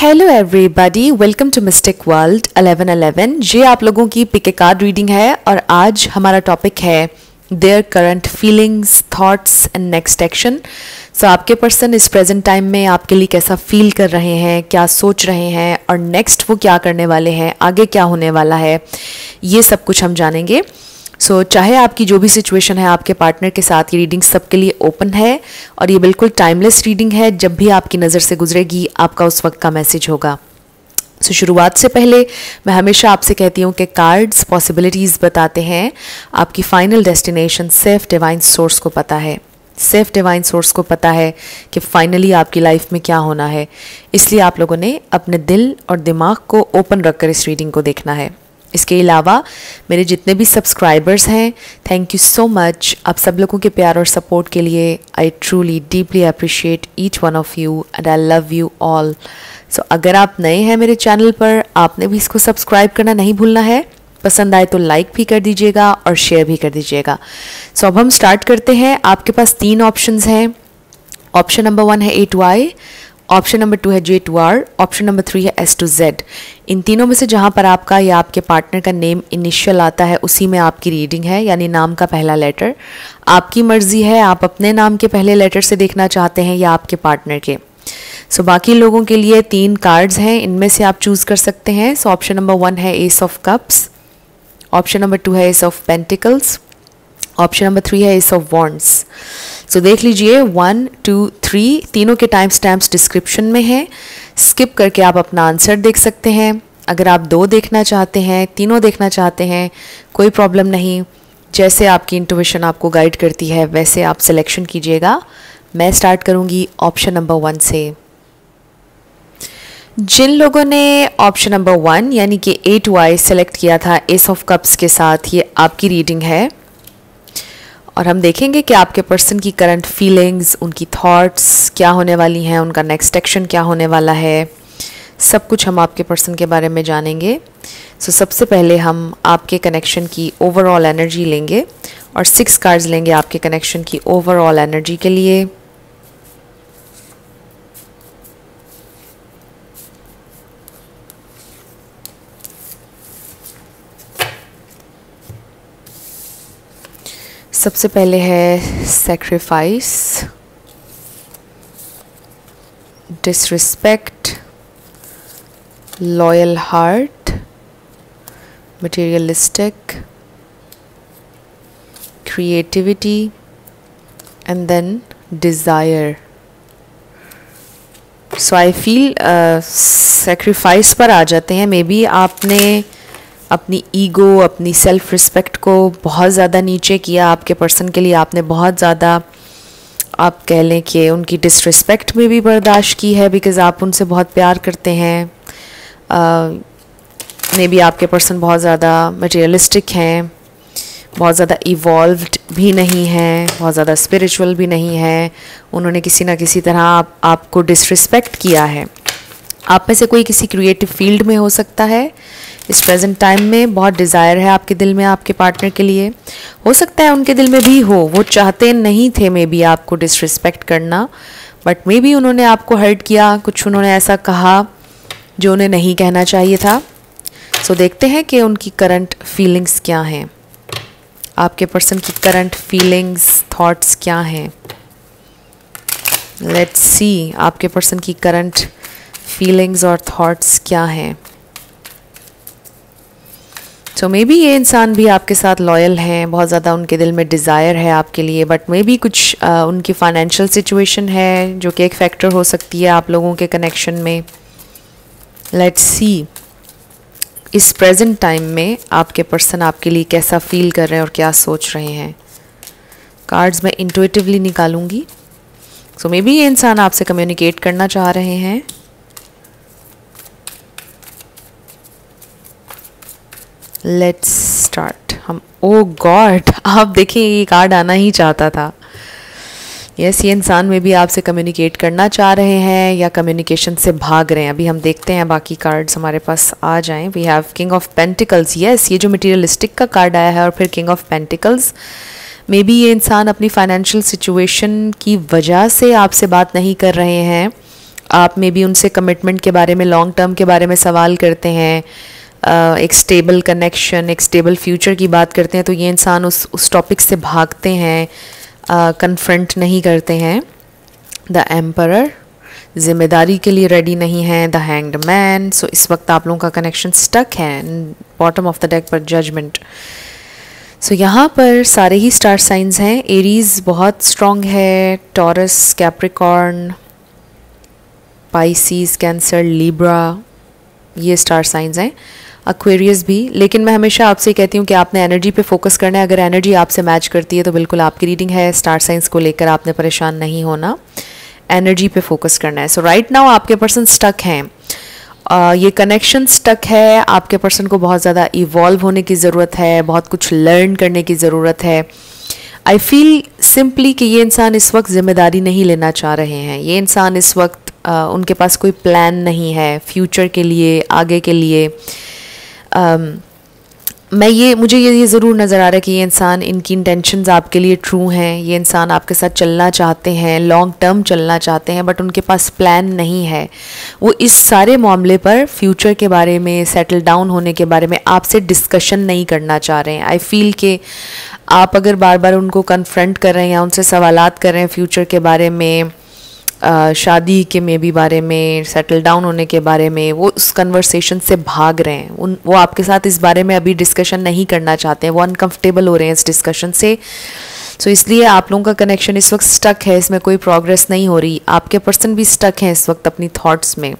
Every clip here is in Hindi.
Hello everybody welcome to mistake world 1111 ये आप लोगों की पिक ए कार्ड रीडिंग है और आज हमारा टॉपिक है their current feelings thoughts and next action so आपके पर्सन इस प्रेजेंट टाइम में आपके लिए कैसा फील कर रहे हैं, क्या सोच रहे हैं और नेक्स्ट वो क्या करने वाले हैं, आगे क्या होने वाला है, ये सब कुछ हम जानेंगे। सो so, चाहे आपकी जो भी सिचुएशन है आपके पार्टनर के साथ ये रीडिंग सबके लिए ओपन है और ये बिल्कुल टाइमलेस रीडिंग है जब भी आपकी नज़र से गुजरेगी आपका उस वक्त का मैसेज होगा। सो so, शुरुआत से पहले मैं हमेशा आपसे कहती हूँ कि कार्ड्स पॉसिबिलिटीज़ बताते हैं। आपकी final destination safe divine source को पता है। सेफ़ डिवाइन सोर्स को पता है कि फाइनली आपकी लाइफ में क्या होना है। इसलिए आप लोगों ने अपने दिल और दिमाग को ओपन रखकर इस रीडिंग को देखना है। इसके अलावा मेरे जितने भी सब्सक्राइबर्स हैं थैंक यू सो मच आप सब लोगों के प्यार और सपोर्ट के लिए I truly deeply appreciate each one of you and I love you all so अगर आप नए हैं मेरे चैनल पर आपने भी इसको सब्सक्राइब करना नहीं भूलना है। पसंद आए तो लाइक भी कर दीजिएगा और शेयर भी कर दीजिएगा। सो so, अब हम स्टार्ट करते हैं। आपके पास तीन ऑप्शंस हैं। ऑप्शन नंबर वन है A to I option number two है J to R option number three है एस टू जेड। इन तीनों में से जहाँ पर आपका या आपके पार्टनर का नेम इनिशियल आता है उसी में आपकी रीडिंग है यानी नाम का पहला लेटर आपकी मर्ज़ी है आप अपने नाम के पहले लेटर से देखना चाहते हैं या आपके पार्टनर के। सो so, बाकी लोगों के लिए तीन कार्ड्स हैं इनमें से आप चूज़ कर सकते हैं। सो ऑप्शन नंबर वन है ace of cups option number two है ace of pentacles option number three है एस ऑफ़ वॉन्ट्स सो देख लीजिए वन टू थ्री तीनों के टाइम स्टैम्प्स डिस्क्रिप्शन में है. स्किप करके आप अपना आंसर देख सकते हैं. अगर आप दो देखना चाहते हैं, तीनों देखना चाहते हैं, कोई प्रॉब्लम नहीं. जैसे आपकी इंटोविशन आपको गाइड करती है, वैसे आप सिलेक्शन कीजिएगा. मैं स्टार्ट करूँगी ऑप्शन नंबर वन से. जिन लोगों ने ऑप्शन नंबर वन यानी कि ए टू आई सेलेक्ट किया था एस ऑफ़ कप्स के साथ, ये आपकी रीडिंग है. और हम देखेंगे कि आपके पर्सन की करंट फीलिंग्स उनकी थॉट्स क्या होने वाली हैं उनका नेक्स्ट एक्शन क्या होने वाला है सब कुछ हम आपके पर्सन के बारे में जानेंगे। सो so, सबसे पहले हम आपके कनेक्शन की ओवरऑल एनर्जी लेंगे और सिक्स कार्ड्स लेंगे आपके कनेक्शन की ओवरऑल एनर्जी के लिए। सबसे पहले है sacrifice disrespect loyal heart materialistic creativity and then desire so I feel sacrifice पर आ जाते हैं। मे बी आपने अपनी ईगो अपनी सेल्फ़ रिस्पेक्ट को बहुत ज़्यादा नीचे किया आपके पर्सन के लिए। आपने बहुत ज़्यादा आप कह लें कि उनकी डिसरिस्पेक्ट में भी बर्दाश्त की है बिकॉज़ आप उनसे बहुत प्यार करते हैं। मे बी आपके पर्सन बहुत ज़्यादा मटेरियलिस्टिक हैं बहुत ज़्यादा इवॉल्व्ड भी नहीं हैं बहुत ज़्यादा स्पिरिचुअल भी नहीं है। उन्होंने किसी ना किसी तरह आप, आपको डिसरिस्पेक्ट किया है। आप में से कोई किसी क्रिएटिव फ़ील्ड में हो सकता है इस प्रेजेंट टाइम में बहुत डिज़ायर है आपके दिल में आपके पार्टनर के लिए। हो सकता है उनके दिल में भी हो वो चाहते नहीं थे मे बी आपको डिसरिस्पेक्ट करना बट मे बी उन्होंने आपको हर्ट किया कुछ उन्होंने ऐसा कहा जो उन्हें नहीं कहना चाहिए था। सो so, देखते हैं कि उनकी करंट फीलिंग्स क्या हैं। आपके पर्सन की करंट फीलिंग्स थॉट्स क्या हैं। लेट्स सी आपके पर्सन की करंट फीलिंग्स और थॉट्स क्या हैं। सो मे बी ये इंसान भी आपके साथ लॉयल हैं बहुत ज़्यादा उनके दिल में डिज़ायर है आपके लिए बट मे बी कुछ आ, उनकी फाइनेंशियल सिचुएशन है जो कि एक फैक्टर हो सकती है आप लोगों के कनेक्शन में। लेट्स सी इस प्रेजेंट टाइम में आपके पर्सन आपके लिए कैसा फील कर रहे हैं और क्या सोच रहे हैं। कार्ड्स मैं इंटुइटिवली निकालूँगी। सो मे बी ये इंसान आपसे कम्युनिकेट करना चाह रहे हैं। लेट्स स्टार्ट हम ओ गॉड आप देखिए ये कार्ड आना ही चाहता था। यस yes, ये इंसान में भी आपसे कम्युनिकेट करना चाह रहे हैं या कम्युनिकेशन से भाग रहे हैं। अभी हम देखते हैं बाकी कार्ड्स हमारे पास आ जाएँ। We have king of pentacles yes ये जो मटेरियलिस्टिक का कार्ड आया है और फिर king of pentacles maybe ये इंसान अपनी फाइनेंशियल सिचुएशन की वजह से आपसे बात नहीं कर रहे हैं। आप मे बी उनसे कमिटमेंट के बारे में लॉन्ग टर्म के बारे में सवाल करते हैं। एक स्टेबल कनेक्शन एक स्टेबल फ्यूचर की बात करते हैं तो ये इंसान उस उस टॉपिक से भागते हैं कन्फ्रंट नहीं करते हैं। द एम्पर ज़िम्मेदारी के लिए रेडी नहीं है द हैंग्ड मैन सो इस वक्त आप लोगों का कनेक्शन स्टक है बॉटम ऑफ़ द डेक पर जजमेंट सो so, यहाँ पर सारे ही स्टार साइंस हैं एरीज बहुत स्ट्रॉन्ग है Taurus Capricorn Pisces Cancer Libra ये स्टार साइंस हैं। अक्वेरियस भी। लेकिन मैं हमेशा आपसे कहती हूँ कि आपने एनर्जी पे फोकस करना है। अगर एनर्जी आपसे मैच करती है तो बिल्कुल आपकी रीडिंग है। स्टार साइंस को लेकर आपने परेशान नहीं होना। एनर्जी पे फोकस करना है। सो राइट नाउ आपके पर्सन स्टक हैं। ये कनेक्शन स्टक है। आपके पर्सन को बहुत ज़्यादा इवॉल्व होने की ज़रूरत है। बहुत कुछ लर्न करने की ज़रूरत है। आई फील सिंपली कि ये इंसान इस वक्त ज़िम्मेदारी नहीं लेना चाह रहे हैं। ये इंसान इस वक्त uh, उनके पास कोई प्लान नहीं है। फ्यूचर के लिए आगे के लिए। मैं ये, मुझे ये ये ज़रूर नज़र आ रहा है कि ये इंसान, इनकी इंटेंशंस आपके लिए ट्रू हैं, ये इंसान आपके साथ चलना चाहते हैं लॉन्ग टर्म चलना चाहते हैं बट उनके पास प्लान नहीं है। वो इस सारे मामले पर फ्यूचर के बारे में सेटल डाउन होने के बारे में आपसे डिस्कशन नहीं करना चाह रहे हैं। आई फील कि आप अगर बार बार उनको कन्फ्रंट कर रहे हैं या उनसे सवालत कर रहे हैं फ्यूचर के बारे में शादी के मे भी बारे में सेटल डाउन होने के बारे में वो उस कन्वर्सेशन से भाग रहे हैं। उन वो आपके साथ इस बारे में अभी डिस्कशन नहीं करना चाहते हैं। वो अनकंफर्टेबल हो रहे हैं इस डिस्कशन से। सो so, इसलिए आप लोगों का कनेक्शन इस वक्त स्टक है। इसमें कोई प्रोग्रेस नहीं हो रही। आपके पर्सन भी स्टक हैं इस वक्त अपनी थाट्स में।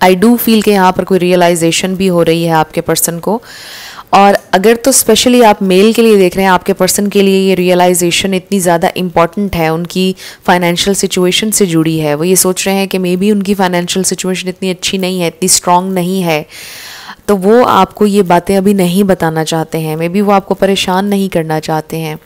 आई डू फील कि यहाँ पर कोई रियलाइजेशन भी हो रही है आपके पर्सन को। और अगर तो स्पेशली आप मेल के लिए देख रहे हैं, आपके पर्सन के लिए ये रियलाइजेशन इतनी ज़्यादा इंपॉर्टेंट है, उनकी फाइनेंशियल सिचुएशन से जुड़ी है। वो ये सोच रहे हैं कि मे बी उनकी फाइनेंशियल सिचुएशन इतनी अच्छी नहीं है, इतनी स्ट्रांग नहीं है। तो वो आपको ये बातें अभी नहीं बताना चाहते हैं। मे बी वो आपको परेशान नहीं करना चाहते हैं।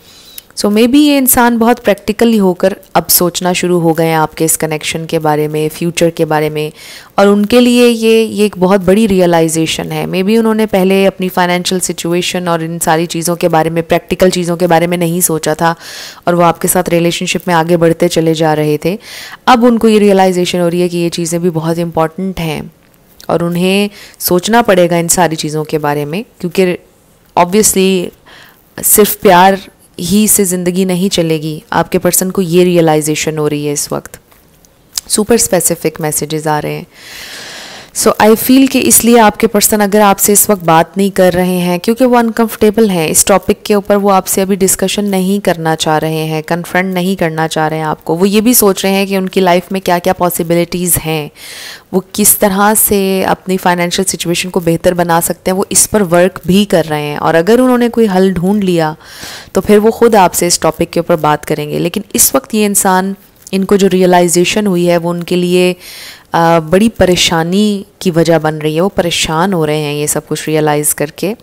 सो मे बी ये इंसान बहुत प्रैक्टिकली होकर अब सोचना शुरू हो गए हैं आपके इस कनेक्शन के बारे में फ्यूचर के बारे में, और उनके लिए ये ये एक बहुत बड़ी रियलाइजेशन है। मे बी उन्होंने पहले अपनी फाइनेंशियल सिचुएशन और इन सारी चीज़ों के बारे में प्रैक्टिकल चीज़ों के बारे में नहीं सोचा था, और वो आपके साथ रिलेशनशिप में आगे बढ़ते चले जा रहे थे। अब उनको ये रियलाइजेशन हो रही है कि ये चीज़ें भी बहुत इंपॉर्टेंट हैं, और उन्हें सोचना पड़ेगा इन सारी चीज़ों के बारे में, क्योंकि ऑब्वियसली सिर्फ़ प्यार ही से ज़िंदगी नहीं चलेगी। आपके पर्सन को ये रियलाइजेशन हो रही है इस वक्त। सुपर स्पेसिफिक मैसेजेस आ रहे हैं। सो आई फील कि इसलिए आपके पर्सन अगर आपसे इस वक्त बात नहीं कर रहे हैं, क्योंकि वो अनकंफर्टेबल हैं, इस टॉपिक के ऊपर वो आपसे अभी डिस्कशन नहीं करना चाह रहे हैं कन्फ्रंट नहीं करना चाह रहे हैं आपको। वो ये भी सोच रहे हैं कि उनकी लाइफ में क्या क्या पॉसिबिलिटीज़ हैं। वो किस तरह से अपनी फाइनेंशियल सिचुएशन को बेहतर बना सकते हैं, वो इस पर वर्क भी कर रहे हैं। और अगर उन्होंने कोई हल ढूंढ लिया तो फिर वो खुद आपसे इस टॉपिक के ऊपर बात करेंगे। लेकिन इस वक्त ये इंसान इनको जो रियलाइजेशन हुई है वो उनके लिए आ, बड़ी परेशानी की वजह बन रही है। वो परेशान हो रहे हैं ये सब कुछ रियलाइज़ करके।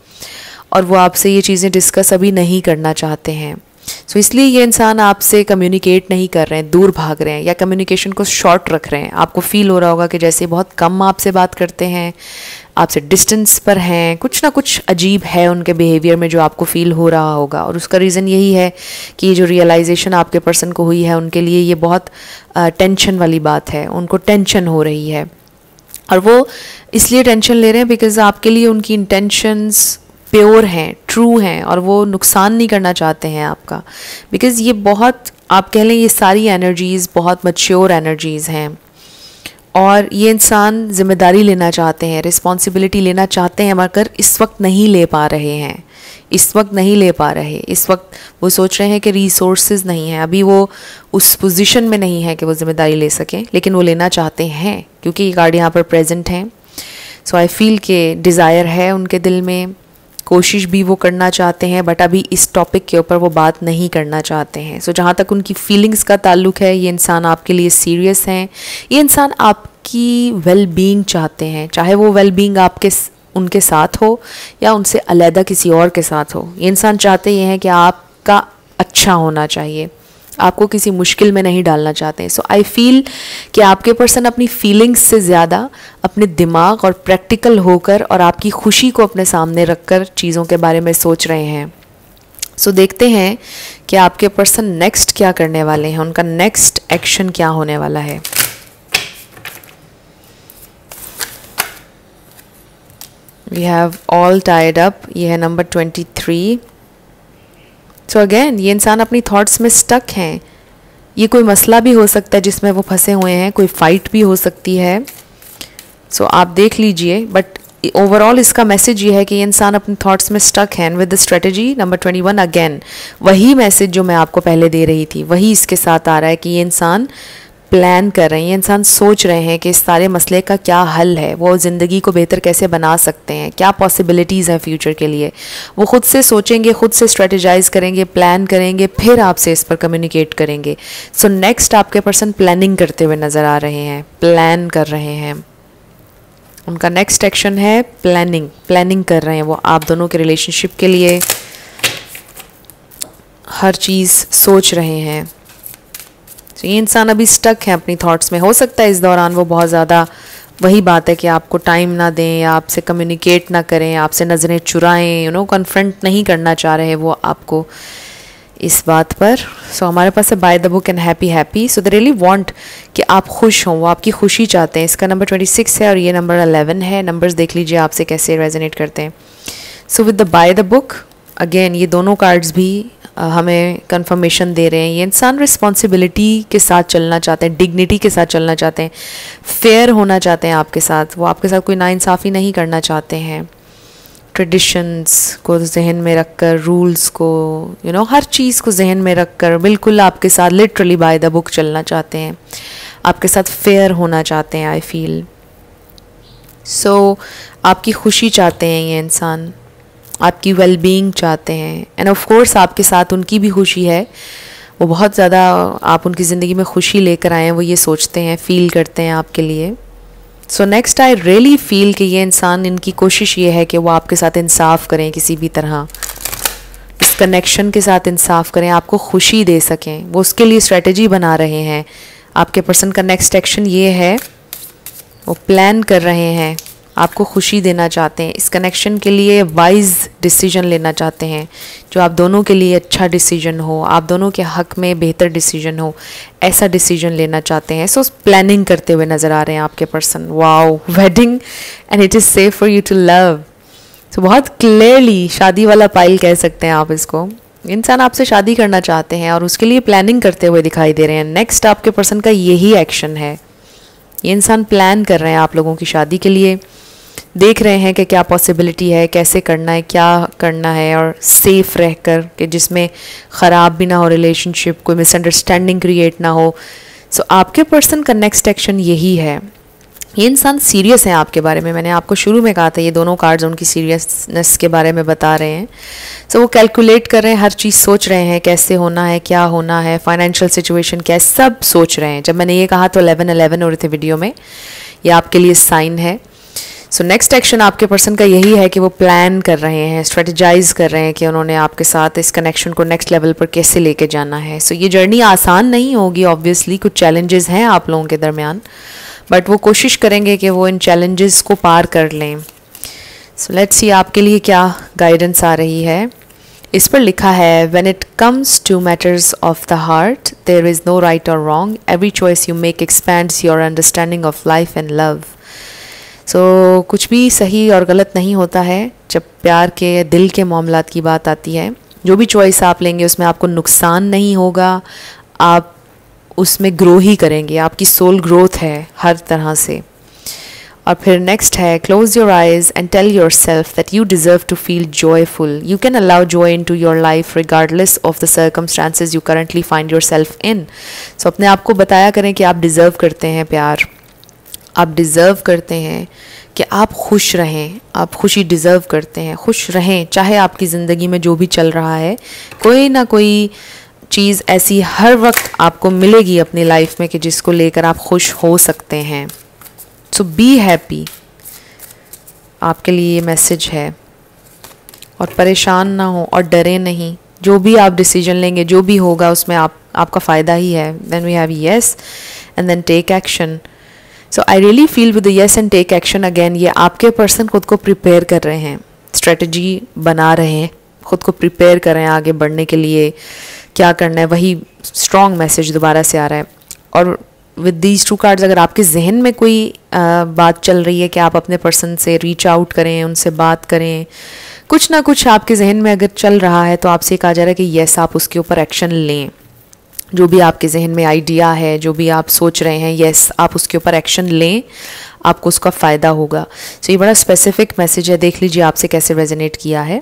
और वो आपसे ये चीज़ें डिस्कस अभी नहीं करना चाहते हैं। सो so, इसलिए ये इंसान आपसे कम्युनिकेट नहीं कर रहे हैं दूर भाग रहे हैं या कम्युनिकेशन को शॉर्ट रख रहे हैं। आपको फील हो रहा होगा कि जैसे बहुत कम आपसे बात करते हैं आपसे डिस्टेंस पर हैं कुछ ना कुछ अजीब है उनके बिहेवियर में जो आपको फील हो रहा होगा। और उसका रीज़न यही है कि ये जो रियलाइजेशन आपके पर्सन को हुई है उनके लिए ये बहुत टेंशन वाली बात है। उनको टेंशन हो रही है। और वो इसलिए टेंशन ले रहे हैं बिकॉज़ आपके लिए उनकी इंटेंशंस प्योर हैं, ट्रू हैं और वो नुकसान नहीं करना चाहते हैं आपका। बिकॉज़ ये बहुत, आप कह लें ये सारी एनर्जीज़ बहुत मच्योर एनर्जीज़ हैं। और ये इंसान ज़िम्मेदारी लेना चाहते हैं रिस्पॉन्सिबिलिटी लेना चाहते हैं, मगर इस वक्त नहीं ले पा रहे हैं। इस वक्त नहीं ले पा रहे। इस वक्त वो सोच रहे हैं कि रिसोर्सेज नहीं हैं। अभी वो उस पोजीशन में नहीं है कि वो ज़िम्मेदारी ले सकें, लेकिन वो लेना चाहते हैं, क्योंकि ये कार्ड यहाँ पर प्रेजेंट हैं। सो आई फील के डिज़ायर है उनके दिल में। कोशिश भी वो करना चाहते हैं बट अभी इस टॉपिक के ऊपर वो बात नहीं करना चाहते हैं। सो so, जहाँ तक उनकी फीलिंग्स का ताल्लुक है ये इंसान आपके लिए सीरियस हैं। ये इंसान आपकी वेल बींग चाहते हैं चाहे वो वेल बींग आपके उनके साथ हो या उनसे अलहदा किसी और के साथ हो। ये इंसान चाहते ये हैं कि आपका अच्छा होना चाहिए। आपको किसी मुश्किल में नहीं डालना चाहते हैं। सो आई फील कि आपके पर्सन अपनी फीलिंग्स से ज़्यादा अपने दिमाग और प्रैक्टिकल होकर और आपकी खुशी को अपने सामने रखकर चीज़ों के बारे में सोच रहे हैं। सो so, देखते हैं कि आपके पर्सन नेक्स्ट क्या करने वाले हैं। उनका नेक्स्ट एक्शन क्या होने वाला है। We have all tied up ये है number twenty three so so again ये इंसान अपनी थॉट्स में स्टक हैं। ये कोई मसला भी हो सकता है जिसमें वो फंसे हुए हैं कोई फाइट भी हो सकती है। सो so, आप देख लीजिए बट ओवरऑल इसका मैसेज ये है कि ये इंसान अपने थॉट्स में स्टक है। With the strategy number twenty one again वही मैसेज जो मैं आपको पहले दे रही थी वही इसके साथ आ रहा है कि ये इंसान प्लान कर रहे हैं, इंसान सोच रहे हैं कि इस सारे मसले का क्या हल है, वो ज़िंदगी को बेहतर कैसे बना सकते हैं, क्या पॉसिबिलिटीज़ हैं फ्यूचर के लिए। वो खुद से सोचेंगे, खुद से स्ट्रेटेजाइज करेंगे प्लान करेंगे, फिर आपसे इस पर कम्युनिकेट करेंगे। सो so नेक्स्ट आपके पर्सन प्लानिंग करते हुए नज़र आ रहे हैं प्लान कर रहे हैं। उनका नेक्स्ट एक्शन है प्लानिंग प्लानिंग कर रहे हैं वो आप दोनों के रिलेशनशिप के लिए। हर चीज़ सोच रहे हैं। तो ये इंसान अभी स्टक है अपनी थॉट्स में। हो सकता है इस दौरान वो बहुत ज़्यादा वही बात है कि आपको टाइम ना दें या आपसे कम्युनिकेट ना करें आपसे नज़रें चुराएँ यू नो कन्फ्रंट नहीं करना चाह रहे वो आपको इस बात पर। सो so, हमारे पास है by the book and happy happy so they really want कि आप खुश हों वो आपकी खुशी चाहते हैं। इसका नंबर ट्वेंटी सिक्स है और ये नंबर अलेवन है। नंबर्स देख लीजिए आपसे कैसे रेजोनेट करते हैं। So with the by the book again ये दोनों कार्ड्स भी हमें कंफर्मेशन दे रहे हैं। ये इंसान रिस्पॉन्सिबिलिटी के साथ चलना चाहते हैं डिग्निटी के साथ चलना चाहते हैं फेयर होना चाहते हैं आपके साथ। वो आपके साथ कोई नाइंसाफ़ी नहीं करना चाहते हैं। ट्रेडिशंस को जहन में रख कर रूल्स को यू you नो know, हर चीज़ को जहन में रख कर बिल्कुल आपके साथ लिटरली बाय द बुक चलना चाहते हैं। आपके साथ फेयर होना चाहते हैं आई फील सो आपकी खुशी चाहते हैं ये इंसान। आपकी वेल बींग चाहते हैं। एंड ऑफ़ कोर्स आपके साथ उनकी भी खुशी है। वो बहुत ज़्यादा, आप उनकी ज़िंदगी में खुशी लेकर आए हैं, वो ये सोचते हैं फील करते हैं आपके लिए। So next I really feel कि ये इंसान, इनकी कोशिश ये है कि वो आपके साथ इंसाफ करें किसी भी तरह। इस कनेक्शन के साथ इंसाफ करें, आपको खुशी दे सकें। वो उसके लिए स्ट्रेटजी बना रहे हैं। आपके पर्सन का नेक्स्ट एक्शन ये है। वो प्लान कर रहे हैं। आपको खुशी देना चाहते हैं, इस कनेक्शन के लिए वाइज डिसीज़न लेना चाहते हैं, जो आप दोनों के लिए अच्छा डिसीज़न हो, आप दोनों के हक में बेहतर डिसीज़न हो, ऐसा डिसीज़न लेना चाहते हैं। सो प्लानिंग करते हुए नज़र आ रहे हैं आपके person wow wedding and it is safe for you to love so बहुत क्लियरली शादी वाला पाइल कह सकते हैं आप इसको। इंसान आपसे शादी करना चाहते हैं और उसके लिए प्लानिंग करते हुए दिखाई दे रहे हैं। नेक्स्ट आपके पर्सन का यही एक्शन है। ये इंसान प्लान कर रहे हैं आप लोगों की शादी के लिए। देख रहे हैं कि क्या पॉसिबिलिटी है कैसे करना है क्या करना है और सेफ़ रहकर कि जिसमें ख़राब भी ना हो रिलेशनशिप कोई मिसअंडरस्टैंडिंग क्रिएट ना हो। सो so, आपके पर्सन का नेक्स्ट एक्शन यही है। ये इंसान सीरियस हैं आपके बारे में। मैंने आपको शुरू में कहा था ये दोनों कार्ड्स उनकी सीरियसनेस के बारे में बता रहे हैं। सो so, वो कैलकुलेट कर रहे हैं हर चीज़ सोच रहे हैं कैसे होना है क्या होना है फाइनेंशियल सिचुएशन क्या है सब सोच रहे हैं। जब मैंने ये कहा तो अलेवन अलेवन हो रहे थे वीडियो में। ये आपके लिए साइन है। सो नेक्स्ट एक्शन आपके पर्सन का यही है कि वो प्लान कर रहे हैं स्ट्रेटजाइज कर रहे हैं कि उन्होंने आपके साथ इस कनेक्शन को नेक्स्ट लेवल पर कैसे लेके जाना है। सो so, ये जर्नी आसान नहीं होगी ऑब्वियसली कुछ चैलेंजेस हैं आप लोगों के दरमियान बट वो कोशिश करेंगे कि वो इन चैलेंजेस को पार कर लें। सो लेट्स सी आपके लिए क्या गाइडेंस आ रही है। इस पर लिखा है when it comes to matters of the heart there is no right और wrong every choice you make expands your understanding of life and love so so, कुछ भी सही और गलत नहीं होता है जब प्यार के दिल के मामला की बात आती है जो भी चॉइस आप लेंगे उसमें आपको नुकसान नहीं होगा आप उसमें ग्रो ही करेंगे आपकी सोल ग्रोथ है हर तरह से। और फिर नेक्स्ट है close your eyes and tell yourself that you deserve to feel joyful you can allow joy into your life regardless of the circumstances you currently find yourself in so अपने आप को बताया करें कि आप डिज़र्व करते हैं प्यार। आप डिज़र्व करते हैं कि आप खुश रहें, आप खुशी डिज़र्व करते हैं, खुश रहें, चाहे आपकी ज़िंदगी में जो भी चल रहा है, कोई ना कोई चीज़ ऐसी हर वक्त आपको मिलेगी अपनी लाइफ में कि जिसको लेकर आप खुश हो सकते हैं। सो बी हैप्पी आपके लिए ये मैसेज है। और परेशान ना हो और डरे नहीं। जो भी आप डिसीज़न लेंगे, जो भी होगा, उसमें आप, आपका फ़ायदा ही है। Then we have yes and then take action so I really feel with yes and take action again ये आपके पर्सन खुद को प्रिपेयर कर रहे हैं स्ट्रेटजी बना रहे हैं खुद को प्रिपेयर कर आगे बढ़ने के लिए क्या करना है वही स्ट्रॉन्ग मैसेज दोबारा से आ रहा है। और विद दीज टू कार्ड्स अगर आपके जहन में कोई uh, बात चल रही है कि आप अपने पर्सन से रीच आउट करें उनसे बात करें कुछ ना कुछ आपके जहन में अगर चल रहा है तो आपसे कहा जा रहा है कि येस आप उसके ऊपर एक्शन लें। जो भी आपके जहन में आइडिया है जो भी आप सोच रहे हैं येस आप उसके ऊपर एक्शन लें आपको उसका फ़ायदा होगा। सो so, ये बड़ा स्पेसिफिक मैसेज है देख लीजिए आपसे कैसे रेजोनेट किया है।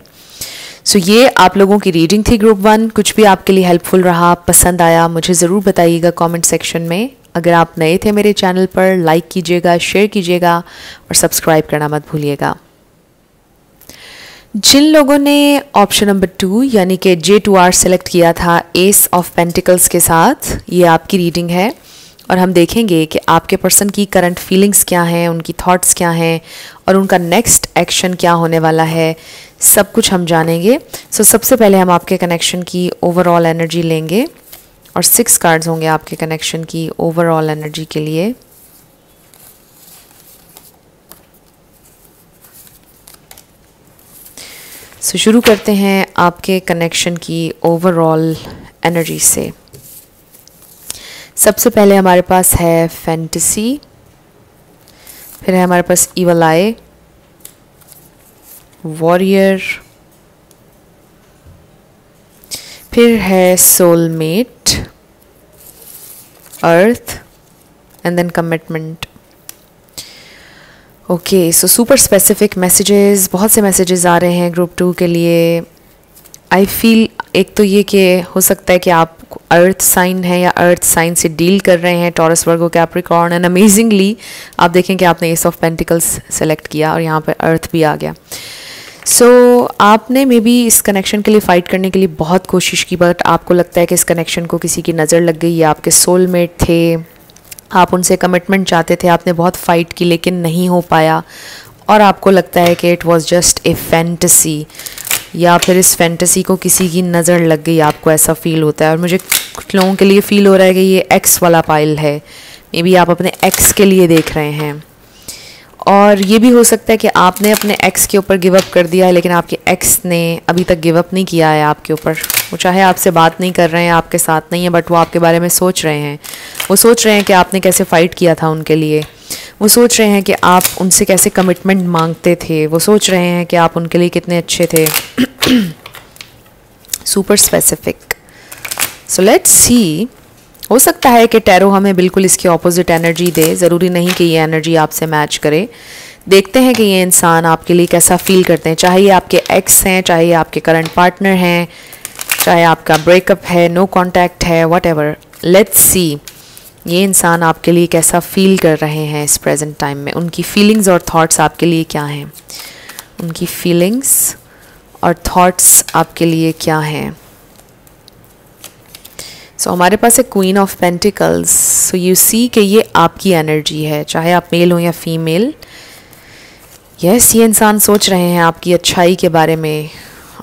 सो so, ये आप लोगों की रीडिंग थी ग्रुप वन कुछ भी आपके लिए हेल्पफुल रहा पसंद आया मुझे ज़रूर बताइएगा कमेंट सेक्शन में। अगर आप नए थे मेरे चैनल पर लाइक कीजिएगा शेयर कीजिएगा और सब्सक्राइब करना मत भूलिएगा। जिन लोगों ने ऑप्शन नंबर टू यानी कि जे टू आर सेलेक्ट किया था एस ऑफ़ पेंटिकल्स के साथ ये आपकी रीडिंग है। और हम देखेंगे कि आपके पर्सन की करंट फीलिंग्स क्या हैं उनकी थॉट्स क्या हैं और उनका नेक्स्ट एक्शन क्या होने वाला है सब कुछ हम जानेंगे। सो so, सबसे पहले हम आपके कनेक्शन की ओवरऑल एनर्जी लेंगे और सिक्स कार्ड्स होंगे आपके कनेक्शन की ओवरऑल एनर्जी के लिए। सो so, शुरू करते हैं आपके कनेक्शन की ओवरऑल एनर्जी से। सबसे पहले हमारे पास है फैंटेसी फिर है हमारे पास इवल वॉरियर फिर है soulmate earth and then commitment okay so super specific messages बहुत से मैसेजेस आ रहे हैं ग्रुप टू के लिए। आई फील एक तो ये कि हो सकता है कि आप अर्थ साइन है या अर्थ साइन से डील कर रहे हैं Taurus Virgo Capricorn and amazingly आप देखें कि आपने एस ऑफ़ पेंटिकल्स सेलेक्ट किया और यहाँ पर अर्थ भी आ गया। सो so, आपने मे बी इस कनेक्शन के लिए फ़ाइट करने के लिए बहुत कोशिश की बट आपको लगता है कि इस कनेक्शन को किसी की नज़र लग गई या आपके सोलमेट थे। आप उनसे कमिटमेंट चाहते थे, आपने बहुत फ़ाइट की लेकिन नहीं हो पाया। और आपको लगता है कि it was just a fantasy या फिर इस फैंटसी को किसी की नज़र लग गई, आपको ऐसा फील होता है। और मुझे कुछ लोगों के लिए फ़ील हो रहा है कि ये एक्स वाला पाइल है। मे बी आप अपने एक्स के लिए देख रहे हैं। और ये भी हो सकता है कि आपने अपने एक्स के ऊपर गिव अप कर दिया है, लेकिन आपके एक्स ने अभी तक गिव अप नहीं किया है आपके ऊपर। वो चाहे आपसे बात नहीं कर रहे हैं, आपके साथ नहीं है बट वो आपके बारे में सोच रहे हैं। वो सोच रहे हैं कि आपने कैसे फ़ाइट किया था उनके लिए। वो सोच रहे हैं कि आप उनसे कैसे कमिटमेंट मांगते थे। वो सोच रहे हैं कि आप उनके लिए कितने अच्छे थे। Super specific so let's see हो सकता है कि टैरो हमें बिल्कुल इसकी ऑपोजिट एनर्जी दे। ज़रूरी नहीं कि ये एनर्जी आपसे मैच करे। देखते हैं कि ये इंसान आपके लिए कैसा फील करते हैं। चाहे ये आपके एक्स हैं, चाहे ये आपके करंट पार्टनर हैं, चाहे आपका ब्रेकअप है नो कॉन्टैक्ट है वट एवर लेट्स सी ये इंसान आपके लिए कैसा फील कर रहे हैं इस प्रेजेंट टाइम में। उनकी फीलिंग्स और थॉट्स आपके लिए क्या हैं? उनकी फीलिंग्स और थॉट्स आपके लिए क्या हैं? सो so, हमारे पास है queen of pentacles so you see कि ये आपकी एनर्जी है चाहे आप मेल हो या फीमेल यस ये इंसान सोच रहे हैं आपकी अच्छाई के बारे में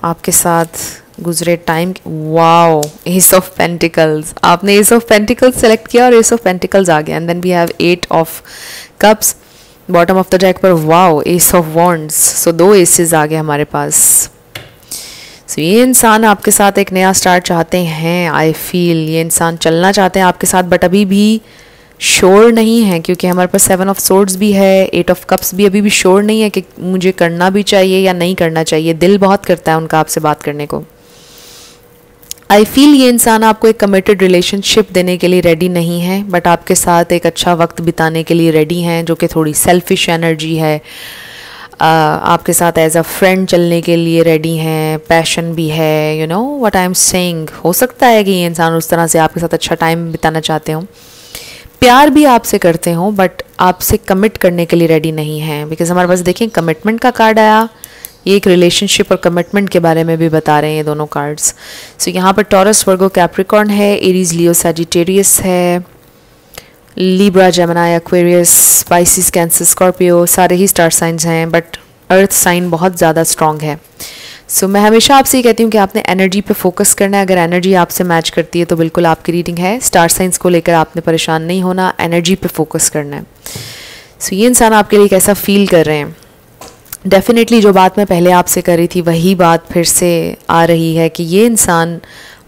आपके साथ गुजरे time wow ace of pentacles आपने एस ऑफ़ पेंटिकल्स सेलेक्ट किया और एस ऑफ़ पेंटिकल्स आ गया. And then we have eight of cups bottom of the deck पर wow ace of wands so दो एसेस आ गए हमारे पास. सो ये इंसान आपके साथ एक नया स्टार्ट चाहते हैं आई फील ये इंसान चलना चाहते हैं आपके साथ बट अभी भी श्योर नहीं है, क्योंकि हमारे पास सेवन ऑफ़ सोर्ड्स भी है एट ऑफ़ कप्स भी अभी भी श्योर नहीं है कि मुझे करना भी चाहिए या नहीं करना चाहिए। दिल बहुत करता है उनका आपसे बात करने को। आई फील ये इंसान आपको एक कमिटेड रिलेशनशिप देने के लिए रेडी नहीं है बट आपके साथ एक अच्छा वक्त बिताने के लिए रेडी हैं, जो कि थोड़ी सेल्फिश एनर्जी है। आपके साथ एज अ फ्रेंड चलने के लिए रेडी हैं पैशन भी है you know what I am saying हो सकता है कि ये इंसान उस तरह से आपके साथ अच्छा टाइम बिताना चाहते हों। प्यार भी आपसे करते हों बट आपसे कमिट करने के लिए रेडी नहीं है। बिकॉज़ हमारे पास देखें कमिटमेंट का कार्ड आया। ये एक रिलेशनशिप और कमिटमेंट के बारे में भी बता रहे हैं ये दोनों कार्ड्स सो so, यहाँ पर टॉरस वर्गो कैप्रिकॉर्न है एरीज लियो सजिटेरियस है। Libra Gemini Aquarius Pisces Cancer Scorpio सारे ही स्टार साइंस हैं बट अर्थ साइन बहुत ज़्यादा स्ट्रॉन्ग है। सो so, मैं हमेशा आपसे ये कहती हूँ कि आपने एनर्जी पे फोकस करना है। अगर एनर्जी आपसे मैच करती है तो बिल्कुल आपकी रीडिंग है। स्टार साइंस को लेकर आपने परेशान नहीं होना एनर्जी पे फोकस करना है। सो so, ये इंसान आपके लिए कैसा फील कर रहे हैं? डेफिनेटली जो बात मैं पहले आपसे कर रही थी वही बात फिर से आ रही है कि ये इंसान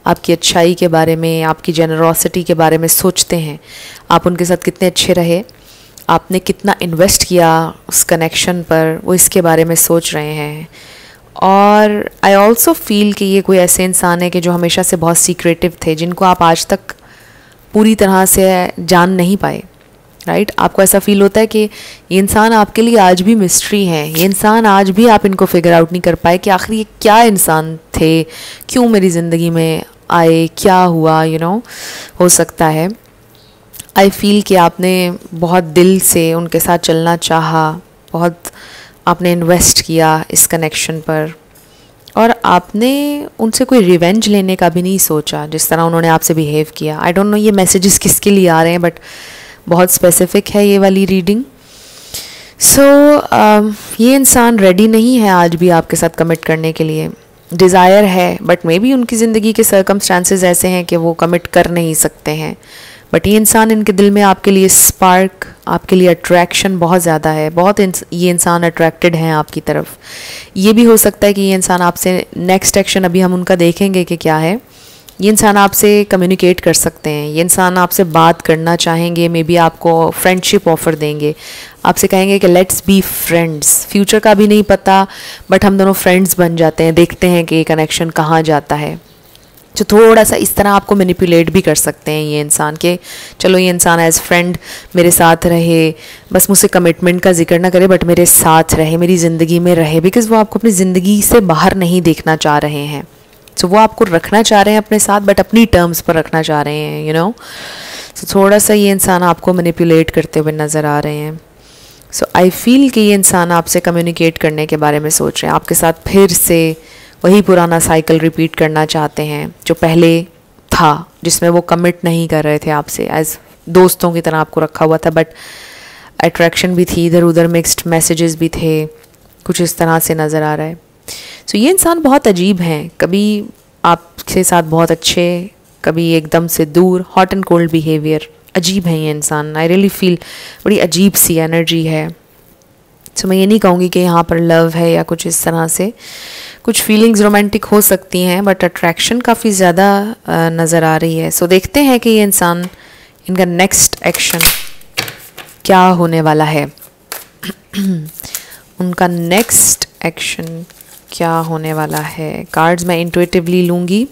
आपकी अच्छाई के बारे में, आपकी जेनरोसिटी के बारे में सोचते हैं। आप उनके साथ कितने अच्छे रहे। आपने कितना इन्वेस्ट किया उस कनेक्शन पर, वो इसके बारे में सोच रहे हैं। और आई ऑल्सो फील कि ये कोई ऐसे इंसान है कि जो हमेशा से बहुत सीक्रेटिव थे, जिनको आप आज तक पूरी तरह से जान नहीं पाए। Right right? आपको ऐसा फील होता है कि ये इंसान आपके लिए आज भी मिस्ट्री है। ये इंसान आज भी आप इनको फिगर आउट नहीं कर पाए कि आखिर ये क्या इंसान थे? क्यों मेरी ज़िंदगी में आए क्या हुआ यू you नो know, हो सकता है। आई फील कि आपने बहुत दिल से उनके साथ चलना चाहा बहुत आपने इन्वेस्ट किया इस कनेक्शन पर। और आपने उनसे कोई रिवेंज लेने का भी नहीं सोचा जिस तरह उन्होंने आपसे बिहेव किया। आई डोंट नो ये मैसेजेस किसके लिए आ रहे हैं बट बहुत स्पेसिफिक है ये वाली रीडिंग सो so, uh, ये इंसान रेडी नहीं है आज भी आपके साथ कमिट करने के लिए। डिज़ायर है बट मे बी उनकी ज़िंदगी के सर्कमस्टांसेस ऐसे हैं कि वो कमिट कर नहीं सकते हैं। बट ये इंसान इनके दिल में आपके लिए स्पार्क आपके लिए अट्रैक्शन बहुत ज़्यादा है। बहुत इंस, ये इंसान अट्रैक्टेड हैं आपकी तरफ़। ये भी हो सकता है कि ये इंसान आपसे नेक्स्ट एक्शन अभी हम उनका देखेंगे कि क्या है। ये इंसान आपसे कम्युनिकेट कर सकते हैं, ये इंसान आपसे बात करना चाहेंगे मे बी आपको फ्रेंडशिप ऑफ़र देंगे। आपसे कहेंगे कि लेट्स बी फ्रेंड्स फ्यूचर का भी नहीं पता बट हम दोनों फ्रेंड्स बन जाते हैं, देखते हैं कि ये कनेक्शन कहाँ जाता है। जो थोड़ा सा इस तरह आपको मैनिपुलेट भी कर सकते हैं ये इंसान के। चलो ये इंसान एज फ्रेंड मेरे साथ रहे, बस मुझसे कमिटमेंट का ज़िक्र ना करे बट मेरे साथ रहे, मेरी ज़िंदगी में रहे बिकॉज़ वो आपको अपनी ज़िंदगी से बाहर नहीं देखना चाह रहे हैं। सो so, वो आपको रखना चाह रहे हैं अपने साथ बट अपनी टर्म्स पर रखना चाह रहे हैं यू नो सो थोड़ा सा ये इंसान आपको मैनिपुलेट करते हुए नज़र आ रहे हैं। सो आई फील कि ये इंसान आपसे कम्युनिकेट करने के बारे में सोच रहे हैं। आपके साथ फिर से वही पुराना साइकिल रिपीट करना चाहते हैं जो पहले था जिसमें वो कमिट नहीं कर रहे थे आपसे एज दोस्तों की तरह आपको रखा हुआ था बट अट्रैक्शन भी थी इधर उधर मिक्स्ड मैसेजेस भी थे कुछ इस तरह से नज़र आ रहा है। सो ये इंसान बहुत अजीब हैं। कभी आपके साथ बहुत अच्छे कभी एकदम से दूर हॉट एंड कोल्ड बिहेवियर अजीब है ये इंसान। आई रियली फील बड़ी अजीब सी एनर्जी है। सो so, मैं ये नहीं कहूँगी कि यहाँ पर लव है या कुछ इस तरह से। कुछ फीलिंग्स रोमांटिक हो सकती हैं बट अट्रैक्शन काफ़ी ज़्यादा नज़र आ रही है। सो so, देखते हैं कि ये इंसान इनका नेक्स्ट एक्शन क्या होने वाला है। उनका नेक्स्ट एक्शन क्या होने वाला है? कार्ड्स मैं इंटुएटिवली लूँगी।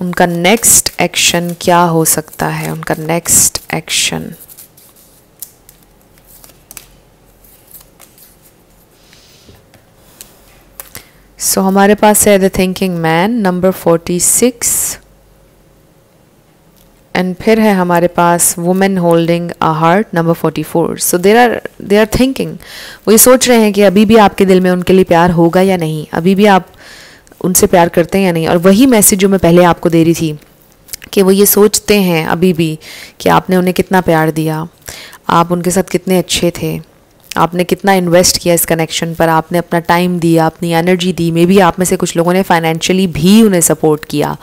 उनका नेक्स्ट एक्शन क्या हो सकता है? उनका नेक्स्ट एक्शन सो हमारे पास है the thinking man number forty six and फिर है हमारे पास women holding a heart number forty four so there are they are thinking वो ये सोच रहे हैं कि अभी भी आपके दिल में उनके लिए प्यार होगा या नहीं? अभी भी आप उनसे प्यार करते हैं या नहीं? और वही मैसेज जो मैं पहले आपको दे रही थी, कि वो ये सोचते हैं अभी भी कि आपने उन्हें कितना प्यार दिया, आप उनके साथ कितने अच्छे थे। आपने कितना इन्वेस्ट किया इस कनेक्शन पर? आपने अपना टाइम दिया अपनी एनर्जी दी मे बी आप में से कुछ लोगों ने फाइनेंशियली भी उन्हें सपोर्ट किया।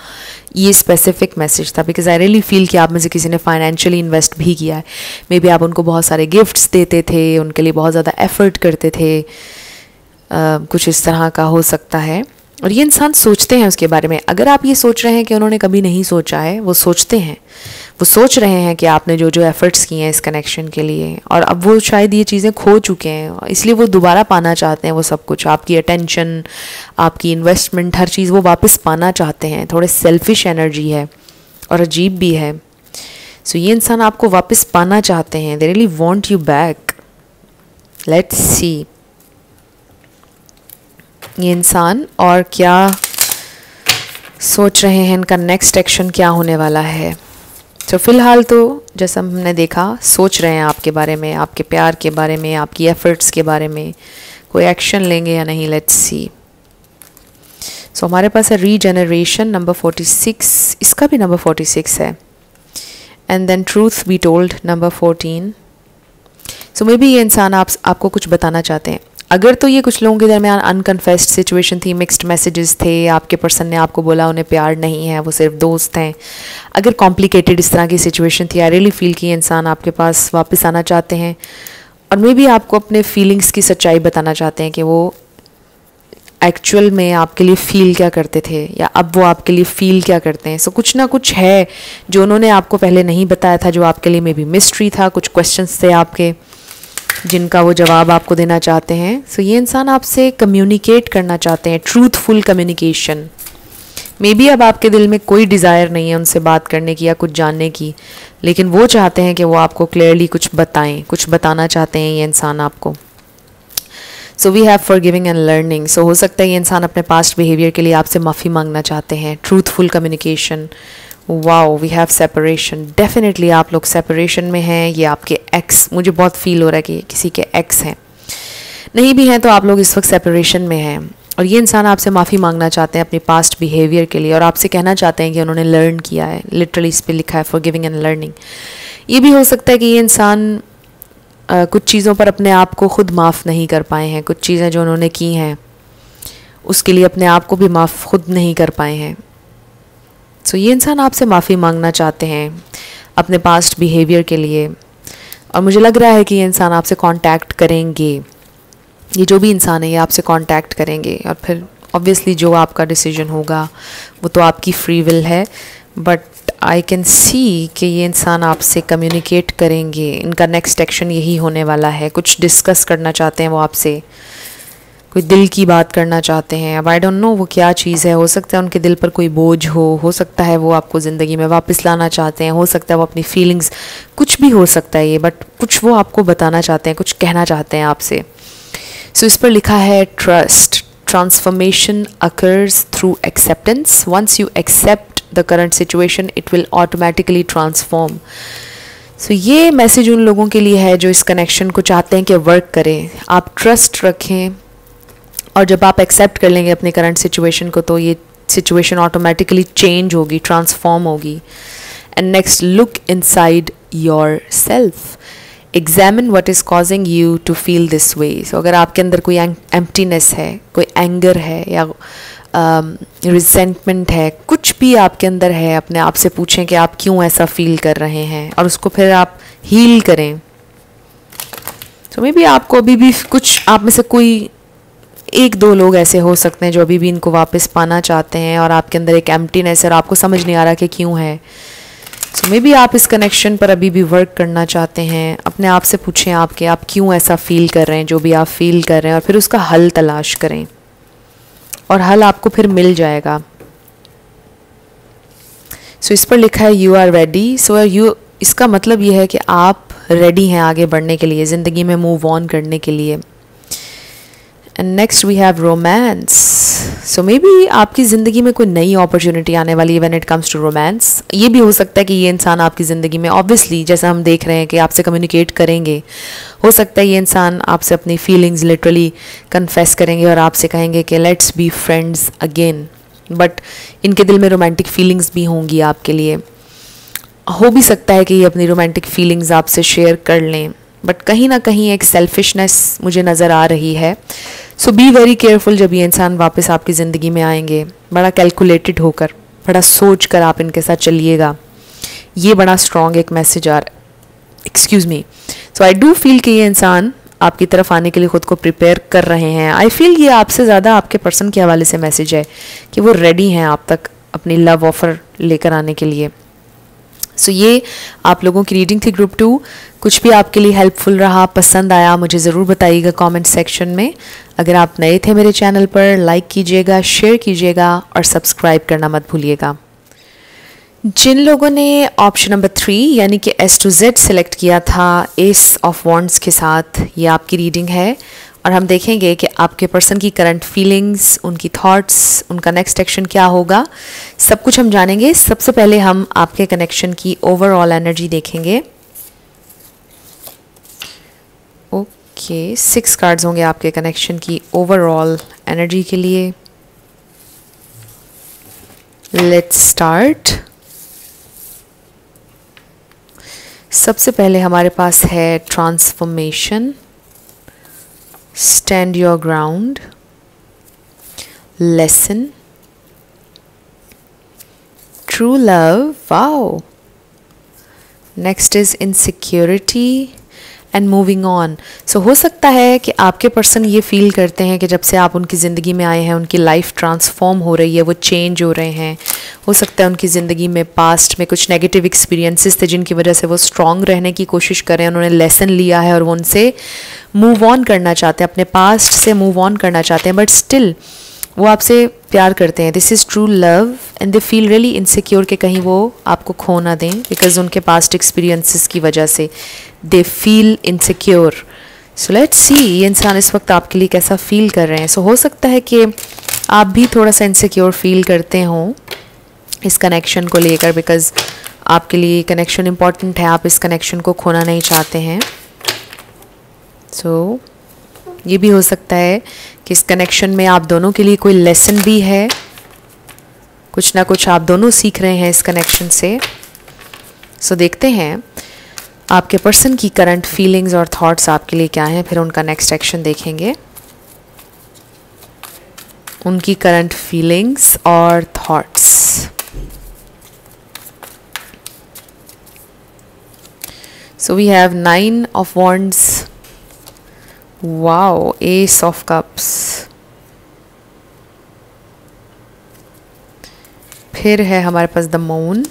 ये स्पेसिफिक मैसेज था बिकॉज़ आई रियली फील कि आप में से किसी ने फाइनेंशियली इन्वेस्ट भी किया है। मे बी आप उनको बहुत सारे गिफ्ट्स देते थे उनके लिए बहुत ज़्यादा एफर्ट करते थे। uh, कुछ इस तरह का हो सकता है। और ये इंसान सोचते हैं उसके बारे में। अगर आप ये सोच रहे हैं कि उन्होंने कभी नहीं सोचा है वो सोचते हैं। वो सोच रहे हैं कि आपने जो जो एफ़र्ट्स किए हैं इस कनेक्शन के लिए और अब वो शायद ये चीज़ें खो चुके हैं इसलिए वो दोबारा पाना चाहते हैं वो सब कुछ। आपकी अटेंशन आपकी इन्वेस्टमेंट हर चीज़ वो वापस पाना चाहते हैं। थोड़े सेल्फिश एनर्जी है और अजीब भी है। सो so, ये इंसान आपको वापस पाना चाहते हैं। They really want you back let's see ये इंसान और क्या सोच रहे हैं, इनका नेक्स्ट एक्शन क्या होने वाला है। तो फ़िलहाल तो जैसा हमने देखा, सोच रहे हैं आपके बारे में, आपके प्यार के बारे में, आपकी एफ़र्ट्स के बारे में, कोई एक्शन लेंगे या नहीं लेट्स सी सो हमारे पास है रीजनरेशन नंबर फोर्टी सिक्स इसका भी नंबर फोर्टी सिक्स है। And then truth be told number fourteen so maybe ये इंसान आप, आपको कुछ बताना चाहते हैं। अगर तो ये कुछ लोगों के दरमियान अनकन्फेस्ड सिचुएशन थी मिक्स्ड मैसेजेस थे आपके पर्सन ने आपको बोला उन्हें प्यार नहीं है वो सिर्फ़ दोस्त हैं। अगर कॉम्प्लिकेटेड इस तरह की सिचुएशन थी आई रियली फील कि इंसान आपके पास वापस आना चाहते हैं। और मे भी आपको अपने फीलिंग्स की सच्चाई बताना चाहते हैं कि वो एक्चुअल में आपके लिए फील क्या करते थे या अब वो आपके लिए फील क्या करते हैं। सो so, कुछ ना कुछ है जो उन्होंने आपको पहले नहीं बताया था जो आपके लिए मे बी मिस्ट्री था कुछ क्वेश्चंस थे आपके। जिनका वो जवाब आपको देना चाहते हैं। सो so, ये इंसान आपसे कम्युनिकेट करना चाहते हैं ट्रूथफुल कम्युनिकेशन मे बी अब आपके दिल में कोई डिज़ायर नहीं है उनसे बात करने की या कुछ जानने की लेकिन वो चाहते हैं कि वो आपको क्लियरली कुछ बताएँ कुछ बताना चाहते हैं ये इंसान आपको। So we have forgiving and learning so हो सकता है ये इंसान अपने पास्ट बिहेवियर के लिए आपसे माफ़ी मांगना चाहते हैं truthful communication wow we have separation definitely आप लोग सेपरेशन में हैं। ये आपके एक्स मुझे बहुत फील हो रहा है कि किसी के एक्स हैं। नहीं भी हैं तो आप लोग इस वक्त सेपरेशन में हैं। और ये इंसान आपसे माफ़ी मांगना चाहते हैं अपने पास्ट बिहेवियर के लिए और आपसे कहना चाहते हैं कि उन्होंने लर्न किया है। लिटरली इस पर लिखा है फॉर गिविंग एंड लर्निंग ये भी हो सकता है कि ये इंसान कुछ चीज़ों पर अपने आप को खुद माफ़ नहीं कर पाए हैं। कुछ चीज़ें जो उन्होंने की हैं, उसके लिए अपने आप को भी माफ़ खुद नहीं कर पाए हैं। सो ये इंसान आपसे माफ़ी मांगना चाहते हैं अपने पास्ट बिहेवियर के लिए। और मुझे लग रहा है कि ये इंसान आपसे कांटेक्ट करेंगे। ये जो भी इंसान है, ये आपसे कांटेक्ट करेंगे। और फिर ऑब्वियसली जो आपका डिसीज़न होगा, वो तो आपकी फ्री विल है। बट आई कैन सी कि ये इंसान आपसे कम्युनिकेट करेंगे। इनका नेक्स्ट एक्शन यही होने वाला है। कुछ डिस्कस करना चाहते हैं वो आपसे। कोई दिल की बात करना चाहते हैं अब आई डोंट नो वो क्या चीज़ है। हो सकता है उनके दिल पर कोई बोझ हो हो सकता है वो आपको ज़िंदगी में वापस लाना चाहते हैं हो सकता है वो अपनी फीलिंग्स कुछ भी हो सकता है ये बट कुछ वो आपको बताना चाहते हैं कुछ कहना चाहते हैं आपसे। सो so, इस पर लिखा है trust transformation occurs through acceptance once you accept the current situation it will automatically transform so ये मैसेज उन लोगों के लिए है जो इस कनेक्शन को चाहते हैं कि वर्क करें। आप ट्रस्ट रखें और जब आप एक्सेप्ट कर लेंगे अपने करंट सिचुएशन को तो ये सिचुएशन ऑटोमेटिकली चेंज होगी ट्रांसफॉर्म होगी। And next look inside yourself examine what is causing you to feel this way so अगर आपके अंदर कोई एम्प्टीनेस है कोई एंगर है या रिजेंटमेंट um, है कुछ भी आपके अंदर है अपने आप से पूछें कि आप क्यों ऐसा फील कर रहे हैं और उसको फिर आप हील करें। तो मे बी आपको अभी भी कुछ आप में से कोई एक दो लोग ऐसे हो सकते हैं जो अभी भी इनको वापस पाना चाहते हैं और आपके अंदर एक एम्प्टीनेस है और आपको समझ नहीं आ रहा कि क्यों है। सो मे बी आप इस कनेक्शन पर अभी भी वर्क करना चाहते हैं। अपने आप से पूछें आपके आप क्यों ऐसा फील कर रहे हैं जो भी आप फील कर रहे हैं और फिर उसका हल तलाश करें। और हल आपको फिर मिल जाएगा। सो so, इस पर लिखा है you are ready so you इसका मतलब यह है कि आप रेडी हैं आगे बढ़ने के लिए ज़िंदगी में मूव ऑन करने के लिए। And next we have romance so maybe आपकी ज़िंदगी में कोई नई अपॉर्चुनिटी आने वाली है when it comes to romance ये भी हो सकता है कि ये इंसान आपकी ज़िंदगी में ऑब्वियसली जैसा हम देख रहे हैं कि आपसे कम्युनिकेट करेंगे, हो सकता है ये इंसान आपसे अपनी फीलिंग्स लिटरली कन्फेस करेंगे और आपसे कहेंगे कि let's be friends again but इनके दिल में रोमांटिक फीलिंग्स भी होंगी आपके लिए. हो भी सकता है कि ये अपनी रोमांटिक फीलिंग्स आपसे शेयर कर लें. बट कहीं ना कहीं एक सेल्फिशनेस मुझे नज़र आ रही है. सो बी वेरी केयरफुल जब ये इंसान वापस आपकी ज़िंदगी में आएँगे। बड़ा कैलकुलेटेड होकर, बड़ा सोच कर आप इनके साथ चलिएगा। ये बड़ा स्ट्रॉन्ग एक मैसेज आ रहा excuse me so I do feel कि ये इंसान आपकी तरफ़ आने के लिए ख़ुद को प्रिपेयर कर रहे हैं। आई फील ये आपसे ज़्यादा आपके पर्सन के हवाले से मैसेज है कि वो रेडी हैं आप तक अपनी लव ऑफ़र लेकर आने के लिए। सो ये आप लोगों की रीडिंग थी ग्रुप टू कुछ भी आपके लिए हेल्पफुल रहा, पसंद आया, मुझे ज़रूर बताइएगा कमेंट सेक्शन में. अगर आप नए थे मेरे चैनल पर लाइक कीजिएगा शेयर कीजिएगा और सब्सक्राइब करना मत भूलिएगा. जिन लोगों ने ऑप्शन नंबर थ्री यानी कि एस टू जेड सेलेक्ट किया था एस ऑफ़ वॉन्ट्स के साथ, ये आपकी रीडिंग है. और हम देखेंगे कि आपके पर्सन की करंट फीलिंग्स उनकी थॉट्स उनका नेक्स्ट एक्शन क्या होगा। सब कुछ हम जानेंगे। सबसे पहले हम आपके कनेक्शन की ओवरऑल एनर्जी देखेंगे। ओके सिक्स कार्ड्स होंगे आपके कनेक्शन की ओवरऑल एनर्जी के लिए। लेट्स स्टार्ट सबसे पहले हमारे पास है transformation stand your ground, lesson, true love, wow. Next is insecurity and moving on so हो सकता है कि आपके पर्सन ये फील करते हैं कि जब से आप उनकी ज़िंदगी में आए हैं, उनकी लाइफ ट्रांसफॉर्म हो रही है, वो चेंज हो रहे हैं। हो सकता है उनकी ज़िंदगी में पास्ट में कुछ नेगेटिव एक्सपीरियंसेस थे जिनकी वजह से वो स्ट्रांग रहने की कोशिश कर रहे हैं, उन्होंने लेसन लिया है और वो उनसे मूव ऑन करना चाहते हैं, अपने पास्ट से मूव ऑन करना चाहते हैं बट स्टिल वो आपसे प्यार करते हैं। This is true love and they feel really insecure कि कहीं वो आपको खो ना दें बिकॉज़ उनके पास्ट एक्सपीरियंसेस की वजह से they feel insecure so let see ये इंसान इस वक्त आपके लिए कैसा फील कर रहे हैं। सो so, हो सकता है कि आप भी थोड़ा सा इनसिक्योर फील करते हों इस कनेक्शन को लेकर बिकॉज़ आपके लिए कनेक्शन इंपॉर्टेंट है आप इस कनेक्शन को खोना नहीं चाहते हैं। सो so, ये भी हो सकता है कि इस कनेक्शन में आप दोनों के लिए कोई लेसन भी है। कुछ ना कुछ आप दोनों सीख रहे हैं इस कनेक्शन से। सो so, देखते हैं आपके पर्सन की करंट फीलिंग्स और थॉट्स आपके लिए क्या हैं फिर उनका नेक्स्ट एक्शन देखेंगे। उनकी करंट फीलिंग्स और thoughts so we have nine of wands wow, ace of cups. फिर है हमारे पास the moon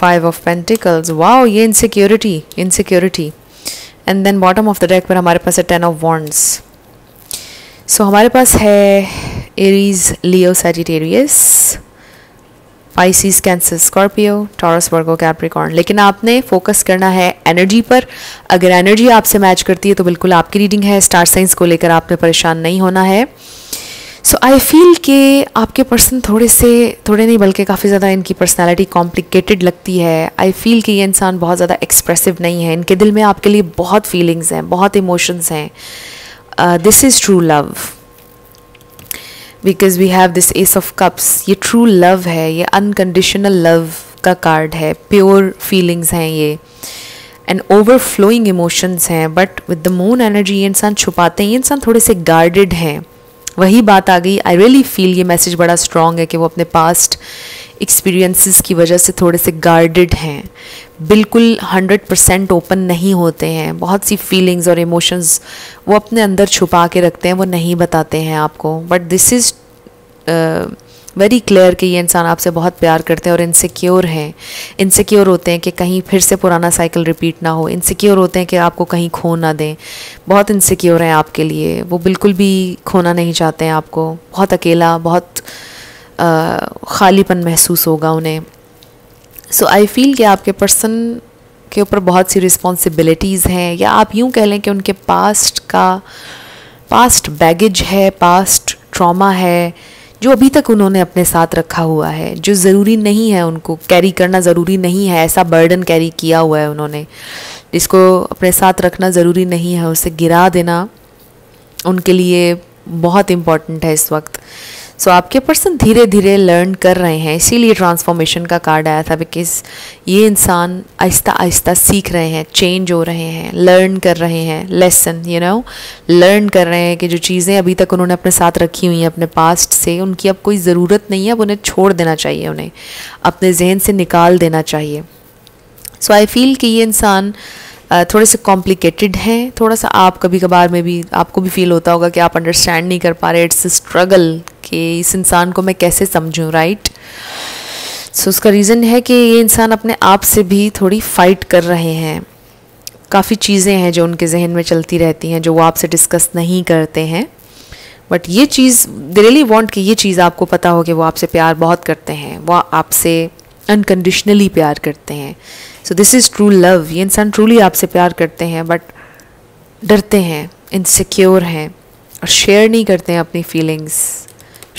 five of pentacles wow ये insecurity insecurity and then bottom of the deck पर हमारे पास है टेन ऑफ़ वॉन्ड्स सो हमारे पास है Aries Leo Sagittarius Pisces Cancer Scorpio Taurus Virgo Capricorn लेकिन आपने फोकस करना है एनर्जी पर। अगर एनर्जी आपसे मैच करती है तो बिल्कुल आपकी रीडिंग है। स्टार साइंस को लेकर आपने परेशान नहीं होना है। सो आई फील कि आपके पर्सन थोड़े से, थोड़े नहीं, बल्कि काफ़ी ज़्यादा इनकी पर्सनैलिटी कॉम्प्लिकेटेड लगती है। आई फील कि ये इंसान बहुत ज़्यादा एक्सप्रेसिव नहीं है। इनके दिल में आपके लिए बहुत फीलिंग्स हैं, बहुत इमोशंस हैं। This is true love because we have this ace of cups ये ट्रू लव है, ये अनकंडीशनल लव का कार्ड है. प्योर फीलिंग्स हैं ये. एंड ओवर फ्लोइंग इमोशंस हैं but with the moon energy ये इंसान छुपाते हैं, ये इंसान थोड़े से गार्डेड हैं. वही बात आ गई. आई रियली फील ये मैसेज बड़ा स्ट्रॉन्ग है कि वो अपने पास्ट एक्सपीरियंसेस की वजह से थोड़े से गार्डेड हैं। बिल्कुल हंड्रेड परसेंट ओपन नहीं होते हैं। बहुत सी फीलिंग्स और इमोशंस वो अपने अंदर छुपा के रखते हैं, वो नहीं बताते हैं आपको। But this is very clear कि ये इंसान आपसे बहुत प्यार करते हैं और इनसिक्योर हैं। इनसिक्योर होते हैं कि कहीं फिर से पुराना साइकिल रिपीट ना हो। इनसिक्योर होते हैं कि आपको कहीं खो ना दें। बहुत इनसिक्योर हैं आपके लिए। वो बिल्कुल भी खोना नहीं चाहते हैं आपको। बहुत अकेला, बहुत खालीपन महसूस होगा उन्हें। सो आई फील कि आपके पर्सन के ऊपर बहुत सी रिस्पॉन्सिबिलिटीज़ हैं, या आप यूँ कह लें कि उनके पास्ट का पास्ट बैगेज है पास्ट ट्रॉमा है, जो अभी तक उन्होंने अपने साथ रखा हुआ है, जो ज़रूरी नहीं है उनको कैरी करना ज़रूरी नहीं है, ऐसा बर्डन कैरी किया हुआ है उन्होंने। जिसको अपने साथ रखना ज़रूरी नहीं है, उसे गिरा देना उनके लिए बहुत इंपॉर्टेंट है इस वक्त। सो so, आपके पर्सन धीरे धीरे लर्न कर रहे हैं। इसीलिए ट्रांसफॉर्मेशन का कार्ड आया था बिकॉज़ ये इंसान आहिस्ता आहिस्ता सीख रहे हैं चेंज हो रहे हैं लर्न कर रहे हैं लेसन यू नो लर्न कर रहे हैं कि जो चीज़ें अभी तक उन्होंने अपने साथ रखी हुई हैं अपने पास्ट से उनकी अब कोई ज़रूरत नहीं है अब उन्हें छोड़ देना चाहिए उन्हें। अपने जहन से निकाल देना चाहिए। सो आई फील कि ये इंसान थोड़े से कॉम्प्लिकेटेड हैं। थोड़ा सा आप कभी कभार में भी आपको भी फील होता होगा कि आप अंडरस्टैंड नहीं कर पा रहे इट्स अ स्ट्रगल कि इस इंसान को मैं कैसे समझूं राइट सो उसका रीज़न है कि ये इंसान अपने आप से भी थोड़ी फाइट कर रहे हैं। काफ़ी चीज़ें हैं जो उनके जहन में चलती रहती हैं, जो वो आपसे डिस्कस नहीं करते हैं। बट ये चीज़ दे रियली वॉन्ट कि ये चीज़ आपको पता हो कि वो आपसे प्यार बहुत करते हैं। वो आपसे अनकंडीशनली प्यार करते हैं। So this is true love ये इंसान ट्रूली आपसे प्यार करते हैं बट डरते हैं इनसिक्योर हैं और शेयर नहीं करते हैं अपनी फीलिंग्स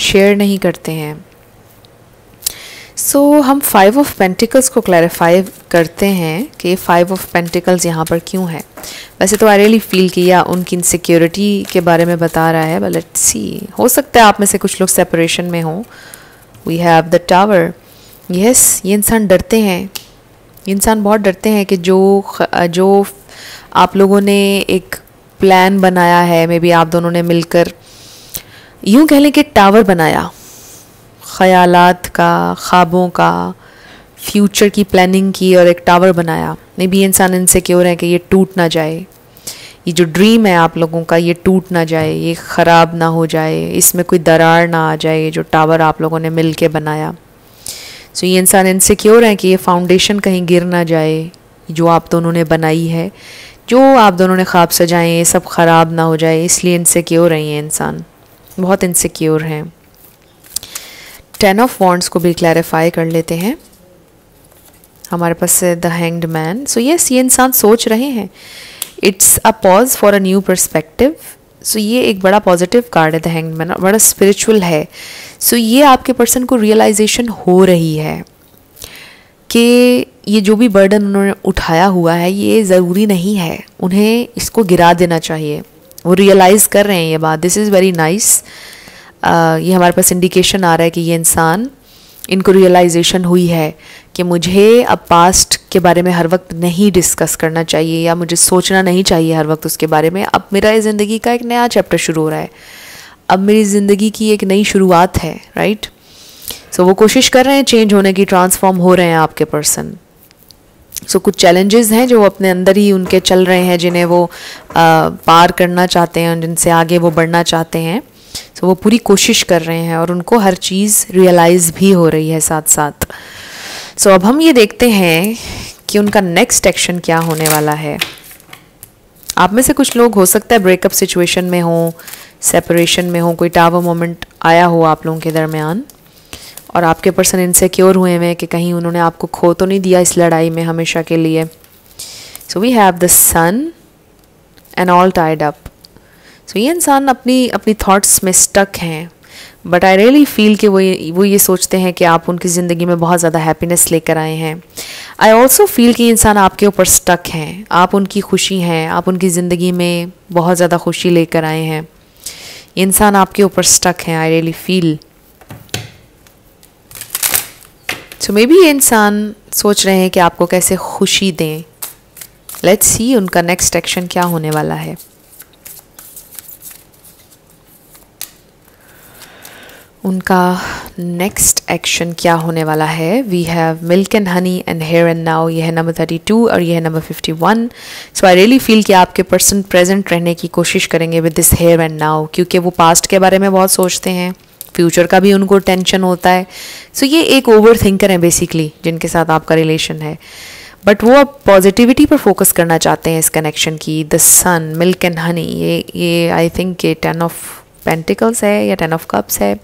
शेयर नहीं करते हैं। सो so, हम फाइव ऑफ़ पेंटिकल्स को क्लैरिफाई करते हैं कि फाइव ऑफ़ पेंटिकल्स यहाँ पर क्यों है। वैसे तो आई रियली फील किया उनकी इनसिक्योरिटी के बारे में बता रहा है बट लेट्स सी हो सकता है आप में से कुछ लोग सेपरेशन में हों। We have the tower yes ये इंसान डरते हैं। इंसान बहुत डरते हैं कि जो जो आप लोगों ने एक प्लान बनाया है मे बी आप दोनों ने मिलकर यूँ कह लें कि टावर बनाया। ख़यालात का ख्वाबों का फ्यूचर की प्लानिंग की और एक टावर बनाया। मे भी इंसान इनसे इनसिक्योर है कि ये टूट ना जाए। ये जो ड्रीम है आप लोगों का ये टूट ना जाए ये ख़राब ना हो जाए इसमें कोई दरार ना आ जाए ये जो टावर आप लोगों ने मिल के बनाया। सो so, ये इंसान इनसे इनसिक्योर है कि ये फाउंडेशन कहीं गिर ना जाए जो आप दोनों ने बनाई है। जो आप दोनों ने ख्वाब सजाए ये सब ख़राब ना हो जाए इसलिए इनसे इनसिक्योर हैं ये इंसान। बहुत इनसिक्योर हैं। टेन ऑफ़ वॉन्ट्स को भी क्लैरिफाई कर लेते हैं। हमारे पास the hanged man so yes ये इंसान सोच रहे हैं। It's a pause for a new perspective so ये एक बड़ा पॉजिटिव कार्ड है द हैंग्ड मैन बड़ा स्पिरिचुअल है। सो so ये आपके पर्सन को रियलाइजेशन हो रही है कि ये जो भी बर्डन उन्होंने उठाया हुआ है, ये ज़रूरी नहीं है। उन्हें इसको गिरा देना चाहिए। वो रियलाइज़ कर रहे हैं ये बात. दिस इज़ वेरी नाइस ये हमारे पास इंडिकेशन आ रहा है कि ये इंसान इनको रियलाइजेशन हुई है कि मुझे अब पास्ट के बारे में हर वक्त नहीं डिस्कस करना चाहिए या मुझे सोचना नहीं चाहिए हर वक्त उसके बारे में. अब मेरा ज़िंदगी का एक नया चैप्टर शुरू हो रहा है. अब मेरी ज़िंदगी की एक नई शुरुआत है राइट सो so, वो कोशिश कर रहे हैं चेंज होने की ट्रांसफॉर्म हो रहे हैं आपके पर्सन सो so, कुछ चैलेंजेस हैं जो अपने अंदर ही उनके चल रहे हैं जिन्हें वो आ, पार करना चाहते हैं जिनसे आगे वो बढ़ना चाहते हैं। सो so, वो पूरी कोशिश कर रहे हैं और उनको हर चीज़ रियलाइज़ भी हो रही है साथ साथ सो so, अब हम ये देखते हैं कि उनका नेक्स्ट एक्शन क्या होने वाला है। आप में से कुछ लोग हो सकता है ब्रेकअप सिचुएशन में हो सेपरेशन में हो कोई टावर मोमेंट आया हो आप लोगों के दरमियान। और आपके पर्सन इनसिक्योर हुए हुए हैं कि कहीं उन्होंने आपको खो तो नहीं दिया इस लड़ाई में हमेशा के लिए। So we have the sun and all tied up so ये इंसान अपनी अपनी थाट्स में स्टक हैं। बट आई रियली फील कि वो ये वो ये सोचते हैं कि आप उनकी ज़िंदगी में बहुत ज़्यादा हैप्पीनेस लेकर आए हैं। आई ऑल्सो फील कि इंसान आपके ऊपर स्टक हैं। आप उनकी खुशी हैं। आप उनकी ज़िंदगी में बहुत ज़्यादा खुशी लेकर आए हैं। इंसान आपके ऊपर स्टक हैं I really feel so maybe ये इंसान सोच रहे हैं कि आपको कैसे खुशी दें। लेट्स सी उनका नेक्स्ट एक्शन क्या होने वाला है। उनका नेक्स्ट एक्शन क्या होने वाला है। We have milk and honey and here and now यह है नंबर थर्टी टू और यह है number fifty one so I really feel कि आपके पर्सन प्रेजेंट रहने की कोशिश करेंगे with this here and now क्योंकि वो पास्ट के बारे में बहुत सोचते हैं। फ्यूचर का भी उनको टेंशन होता है। सो so, ये एक ओवर थिंकर हैं बेसिकली जिनके साथ आपका रिलेशन है। बट वो अब पॉजिटिविटी पर फोकस करना चाहते हैं इस कनेक्शन की the sun milk and honey ये ये आई थिंक ये टेन ऑफ़ पेंटिकल्स है या टेन ऑफ़ कप्स है।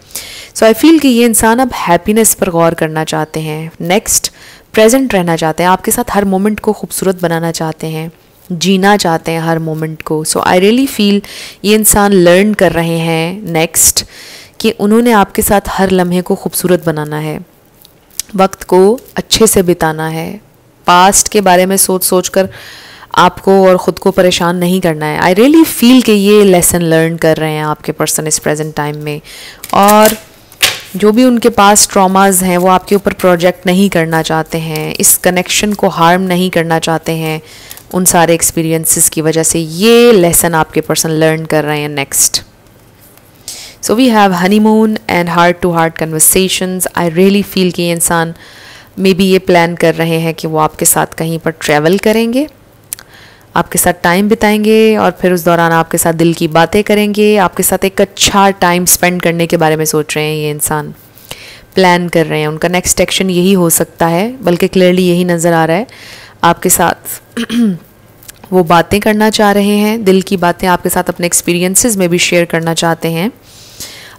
सो आई फील कि ये इंसान अब हैप्पीनेस पर गौर करना चाहते हैं। नेक्स्ट प्रेजेंट रहना चाहते हैं। आपके साथ हर मोमेंट को खूबसूरत बनाना चाहते हैं। जीना चाहते हैं हर मोमेंट को। सो आई रियली फील ये इंसान लर्न कर रहे हैं। नेक्स्ट कि उन्होंने आपके साथ हर लम्हे को खूबसूरत बनाना है, वक्त को अच्छे से बिताना है। पास्ट के बारे में सोच सोच कर आपको और ख़ुद को परेशान नहीं करना है। आई रियली फील कि ये लेसन लर्न कर रहे हैं आपके पर्सन इस प्रेजेंट टाइम में। और जो भी उनके पास ट्रॉमाज हैं, वो आपके ऊपर प्रोजेक्ट नहीं करना चाहते हैं। इस कनेक्शन को हार्म नहीं करना चाहते हैं उन सारे एक्सपीरियंसेस की वजह से। ये लेसन आपके पर्सन लर्न कर रहे हैं next so we have honeymoon and heart to heart conversations I really feel कि इंसान मे बी ये प्लान कर रहे हैं कि वो आपके साथ कहीं पर ट्रैवल करेंगे, आपके साथ टाइम बिताएँगे और फिर उस दौरान आपके साथ दिल की बातें करेंगे, आपके साथ एक अच्छा टाइम स्पेंड करने के बारे में सोच रहे हैं ये इंसान। प्लान कर रहे हैं, उनका नेक्स्ट एक्शन यही हो सकता है, बल्कि क्लियरली यही नज़र आ रहा है। आपके साथ वो बातें करना चाह रहे हैं, दिल की बातें आपके साथ अपने एक्सपीरियंसेस में भी शेयर करना चाहते हैं।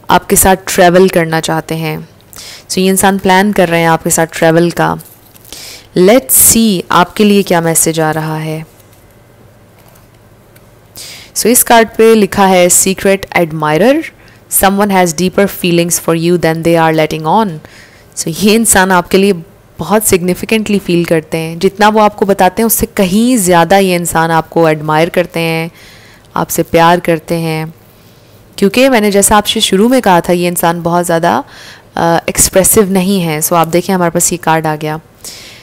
आपके साथ ट्रैवल करना चाहते हैं। सो so, ये इंसान प्लान कर रहे हैं आपके साथ ट्रैवल का। लेट्स सी आपके लिए क्या मैसेज आ रहा है। सो so, इस कार्ड पे लिखा है secret admirer someone has deeper feelings for you then they are letting on so ये इंसान आपके लिए बहुत सिग्निफिकेंटली फील करते हैं। जितना वो आपको बताते हैं उससे कहीं ज़्यादा ये इंसान आपको एडमायर करते हैं आपसे प्यार करते हैं। क्योंकि मैंने जैसा आपसे शुरू में कहा था, ये इंसान बहुत ज़्यादा एक्सप्रेसिव नहीं है। सो आप देखें हमारे पास ये कार्ड आ गया।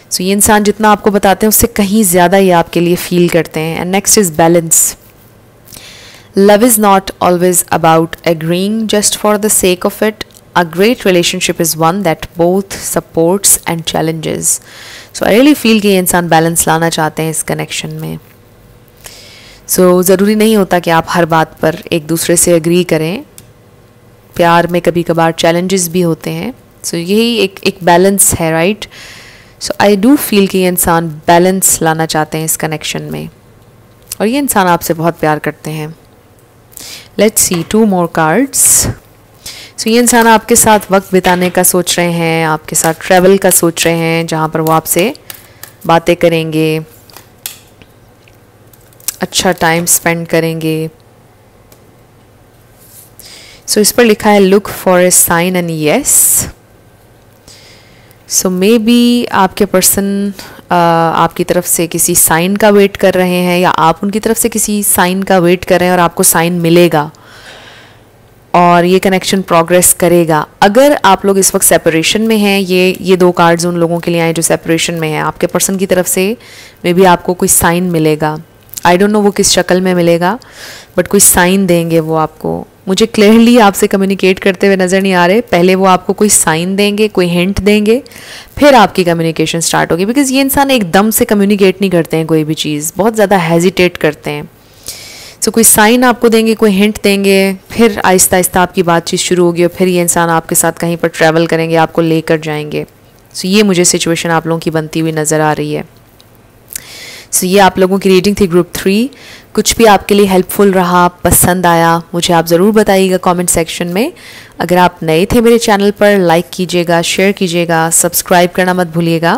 सो ये इंसान जितना आपको बताते हैं, उससे कहीं ज़्यादा ये आपके लिए फील करते हैं। And next is balance love is not always about agreeing just for the sake of it A great relationship is one that both supports and challenges. So I really feel कि ये इंसान बैलेंस लाना चाहते हैं इस कनेक्शन में। सो so, ज़रूरी नहीं होता कि आप हर बात पर एक दूसरे से अग्री करें। प्यार में कभी कभार चैलेंजेस भी होते हैं। सो so, यही एक एक बैलेंस है right so I do feel कि ये इंसान बैलेंस लाना चाहते हैं इस कनेक्शन में। और ये इंसान आपसे बहुत प्यार करते हैं। Let's see two more cards so ये इंसान आपके साथ वक्त बिताने का सोच रहे हैं आपके साथ ट्रैवल का सोच रहे हैं जहाँ पर वो आपसे बातें करेंगे। अच्छा टाइम स्पेंड करेंगे। सो so, इस पर लिखा है look for a sign and yes so maybe आपके पर्सन आपकी तरफ़ से किसी साइन का वेट कर रहे हैं या आप उनकी तरफ़ से किसी साइन का वेट कर रहे हैं और आपको साइन मिलेगा और ये कनेक्शन प्रोग्रेस करेगा। अगर आप लोग इस वक्त सेपरेशन में हैं ये ये दो कार्ड्स उन लोगों के लिए आए जो सेपरेशन में हैं आपके पर्सन की तरफ़ से मे बी आपको कोई साइन मिलेगा। आई डोंट नो वो किस शक्ल में मिलेगा बट कोई साइन देंगे वो आपको। मुझे क्लियरली आपसे कम्युनिकेट करते हुए नज़र नहीं आ रहे। पहले वो आपको कोई साइन देंगे कोई हिंट देंगे फिर आपकी कम्युनिकेशन स्टार्ट होगी। बिकॉज़ ये इंसान एकदम से कम्युनिकेट नहीं करते हैं कोई भी चीज़। बहुत ज़्यादा हेजिटेट करते हैं। सो so, कोई साइन आपको देंगे कोई हिंट देंगे फिर आहिस्ता आहिस्ता आपकी बातचीत शुरू होगी और फिर ये इंसान आपके साथ कहीं पर ट्रैवल करेंगे आपको लेकर जाएँगे। सो so, ये मुझे सिचुएशन आप लोगों की बनती हुई नज़र आ रही है। सो so, ये आप लोगों की रीडिंग थी ग्रुप थ्री कुछ भी आपके लिए हेल्पफुल रहा पसंद आया मुझे आप ज़रूर बताइएगा कमेंट सेक्शन में. अगर आप नए थे मेरे चैनल पर लाइक कीजिएगा शेयर कीजिएगा सब्सक्राइब करना मत भूलिएगा.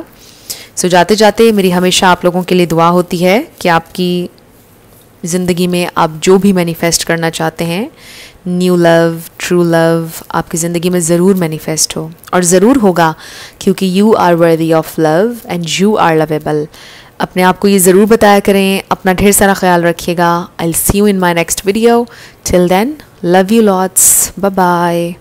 सो so, जाते जाते मेरी हमेशा आप लोगों के लिए दुआ होती है कि आपकी ज़िंदगी में आप जो भी मैनिफेस्ट करना चाहते हैं न्यू लव ट्रू लव आपकी ज़िंदगी में ज़रूर मैनिफेस्ट हो. और ज़रूर होगा क्योंकि you are worthy of love and you are lovable अपने आप को ये ज़रूर बताया करें। अपना ढेर सारा ख्याल रखिएगा। I see you in my next video till then love you lots bye